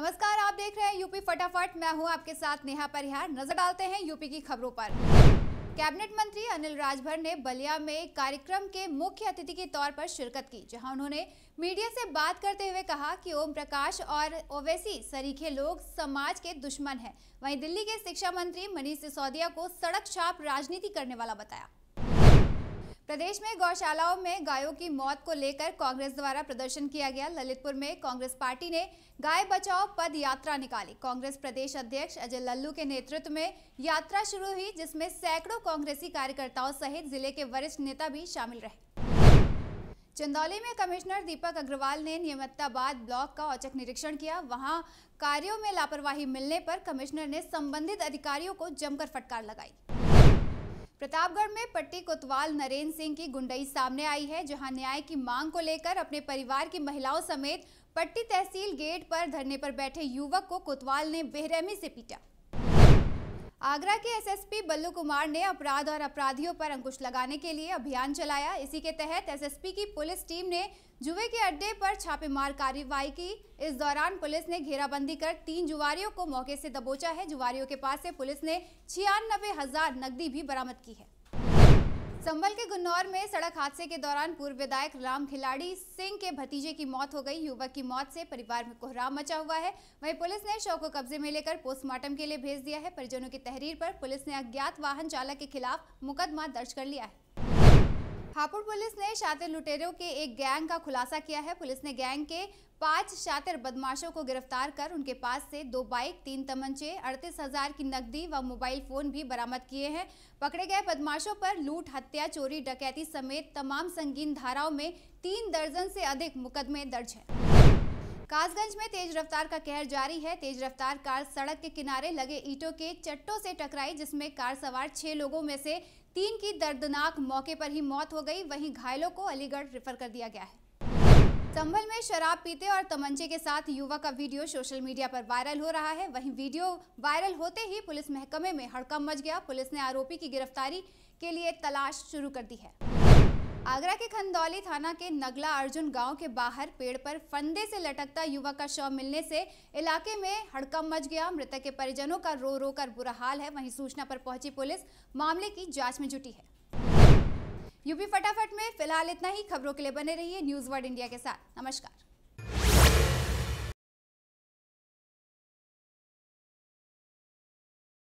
नमस्कार, आप देख रहे हैं यूपी फटाफट। मैं हूँ आपके साथ नेहा परिहार। नज़र डालते हैं यूपी की खबरों पर। कैबिनेट मंत्री अनिल राजभर ने बलिया में कार्यक्रम के मुख्य अतिथि के तौर पर शिरकत की, जहाँ उन्होंने मीडिया से बात करते हुए कहा कि ओम प्रकाश और ओवैसी सरीखे लोग समाज के दुश्मन हैं। वहीं दिल्ली के शिक्षा मंत्री मनीष सिसोदिया को सड़क छाप राजनीति करने वाला बताया। प्रदेश में गौशालाओं में गायों की मौत को लेकर कांग्रेस द्वारा प्रदर्शन किया गया। ललितपुर में कांग्रेस पार्टी ने गाय बचाओ पद यात्रा निकाली। कांग्रेस प्रदेश अध्यक्ष अजय लल्लू के नेतृत्व में यात्रा शुरू हुई, जिसमें सैकड़ों कांग्रेसी कार्यकर्ताओं सहित ज़िले के वरिष्ठ नेता भी शामिल रहे। चंदौली में कमिश्नर दीपक अग्रवाल ने नियमितताबाद ब्लॉक का औचक निरीक्षण किया। वहाँ कार्यों में लापरवाही मिलने पर कमिश्नर ने संबंधित अधिकारियों को जमकर फटकार लगाई। प्रतापगढ़ में पट्टी कोतवाल नरेंद्र सिंह की गुंडई सामने आई है, जहाँ न्याय की मांग को लेकर अपने परिवार की महिलाओं समेत पट्टी तहसील गेट पर धरने पर बैठे युवक को कोतवाल ने बेरहमी से पीटा। आगरा के एसएसपी बल्लू कुमार ने अपराध और अपराधियों पर अंकुश लगाने के लिए अभियान चलाया। इसी के तहत एसएसपी की पुलिस टीम ने जुए के अड्डे पर छापेमार कार्रवाई की। इस दौरान पुलिस ने घेराबंदी कर तीन जुआरियों को मौके से दबोचा है। जुआरियों के पास से पुलिस ने छियानबे हज़ार नकदी भी बरामद की है। संभल के गुन्नौर में सड़क हादसे के दौरान पूर्व विधायक राम खिलाड़ी सिंह के भतीजे की मौत हो गई। युवक की मौत से परिवार में कोहराम मचा हुआ है। वहीं पुलिस ने शव को कब्जे में लेकर पोस्टमार्टम के लिए भेज दिया है। परिजनों की तहरीर पर पुलिस ने अज्ञात वाहन चालक के खिलाफ मुकदमा दर्ज कर लिया है। हापुड़ पुलिस ने शातिर लुटेरों के एक गैंग का खुलासा किया है। पुलिस ने गैंग के पाँच शातिर बदमाशों को गिरफ़्तार कर उनके पास से दो बाइक, तीन तमंचे, अड़तीस हज़ार की नकदी व मोबाइल फ़ोन भी बरामद किए हैं। पकड़े गए बदमाशों पर लूट, हत्या, चोरी, डकैती समेत तमाम संगीन धाराओं में तीन दर्जन से अधिक मुकदमे दर्ज हैं। कासगंज में तेज रफ्तार का कहर जारी है। तेज रफ्तार कार सड़क के किनारे लगे ईंटों के चट्टों से टकराई, जिसमें कार सवार छह लोगों में से तीन की दर्दनाक मौके पर ही मौत हो गई। वहीं घायलों को अलीगढ़ रेफर कर दिया गया है। संभल में शराब पीते और तमंचे के साथ युवा का वीडियो सोशल मीडिया पर वायरल हो रहा है। वहीं वीडियो वायरल होते ही पुलिस महकमे में हड़कम मच गया। पुलिस ने आरोपी की गिरफ्तारी के लिए तलाश शुरू कर दी है। आगरा के खंदौली थाना के नगला अर्जुन गाँव के बाहर पेड़ पर फंदे से लटकता युवक का शव मिलने से इलाके में हड़कम मच गया। मृतक के परिजनों का रो रो कर बुरा हाल है। वहीं सूचना पर पहुँची पुलिस मामले की जाँच में जुटी है। यूपी फटाफट में फ़िलहाल इतना ही। खबरों के लिए बने रहिए न्यूज़ वर्ड इंडिया के साथ। नमस्कार।